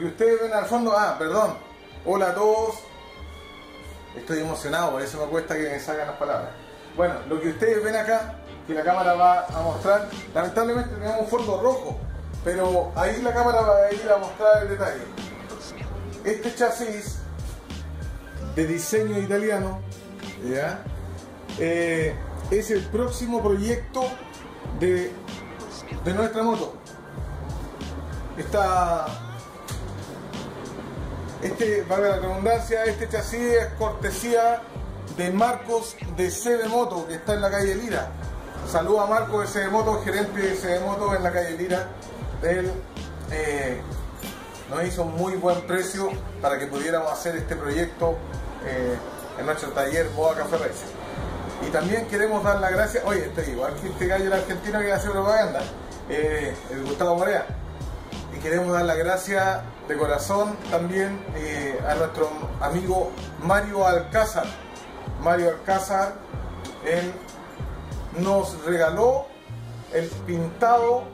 ustedes ven al fondo, ah, perdón, hola a todos, estoy emocionado, por eso me cuesta que me salgan las palabras. Bueno, lo que ustedes ven acá, que la cámara va a mostrar, lamentablemente tenemos un fondo rojo, pero ahí la cámara va a ir a mostrar el detalle. Este chasis de diseño italiano, ¿ya? Eh, es el próximo proyecto de, de nuestra moto. Esta, este, valga la redundancia, este chasis es cortesía de Marcos de CB Moto, que está en la calle Lira. Saluda a Marcos de CB Moto, gerente de CB Moto en la calle Lira. Él eh, nos hizo un muy buen precio para que pudiéramos hacer este proyecto eh, en nuestro taller Boa Café. Y también queremos dar las gracias, oye, este, igual que este gallo el argentino que hace propaganda, eh, el Gustavo Morea. Queremos dar las gracias de corazón también eh, a nuestro amigo Mario Alcázar. Mario Alcázar, él nos regaló el pintado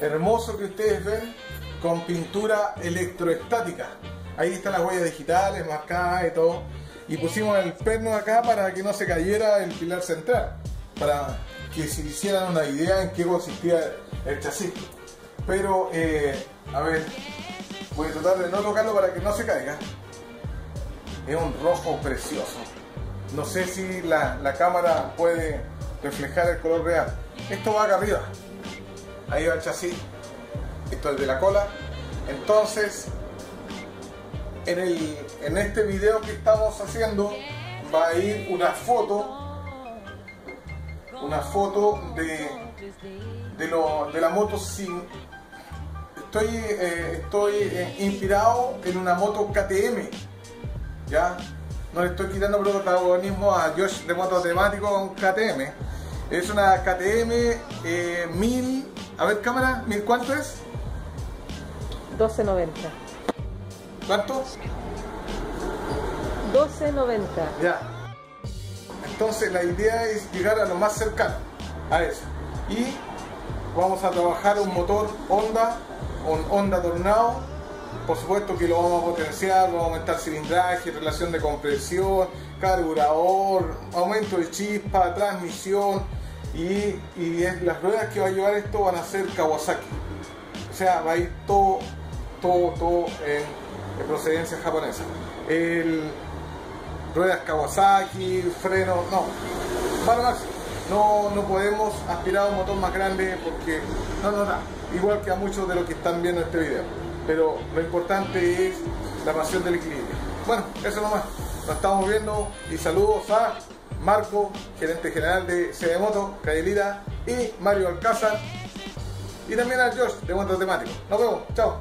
hermoso que ustedes ven con pintura electroestática. Ahí están las huellas digitales marcadas y todo y pusimos el perno acá para que no se cayera el pilar central, para que se hicieran una idea en qué consistía el chasis. Pero, eh, a ver, voy a tratar de no tocarlo para que no se caiga. Es un rojo precioso. No sé si la, la cámara puede reflejar el color real. Esto va acá arriba. Ahí va el chasis. Esto es de la cola. Entonces, en, el, en este video que estamos haciendo va a ir una foto una foto de, de, lo, de la moto sin estoy, eh, estoy eh, inspirado en una moto KTM ya no le estoy quitando protagonismo a Josh de moto temático con KTM es una KTM 1000 eh, a ver cámara, ¿1000 cuánto es? 1290 ¿Cuánto? 12.90. Ya. Entonces la idea es llegar a lo más cercano a eso. Y vamos a trabajar un motor Honda, Honda Tornado. Por supuesto que lo vamos a potenciar, vamos a aumentar cilindraje, relación de compresión, carburador, aumento de chispa, transmisión y, y las ruedas que va a llevar esto van a ser Kawasaki. O sea, va a ir todo, todo, todo en de procedencia japonesa. El, ruedas Kawasaki, freno, no, para No, no podemos aspirar a un motor más grande porque no nos da, igual que a muchos de los que están viendo este video. Pero lo importante es la pasión del equilibrio. Bueno, eso nomás. Nos estamos viendo y saludos a Marco, gerente general de CD Moto, Lira y Mario Alcázar y también a Josh de Moto Temático. Nos vemos, chao.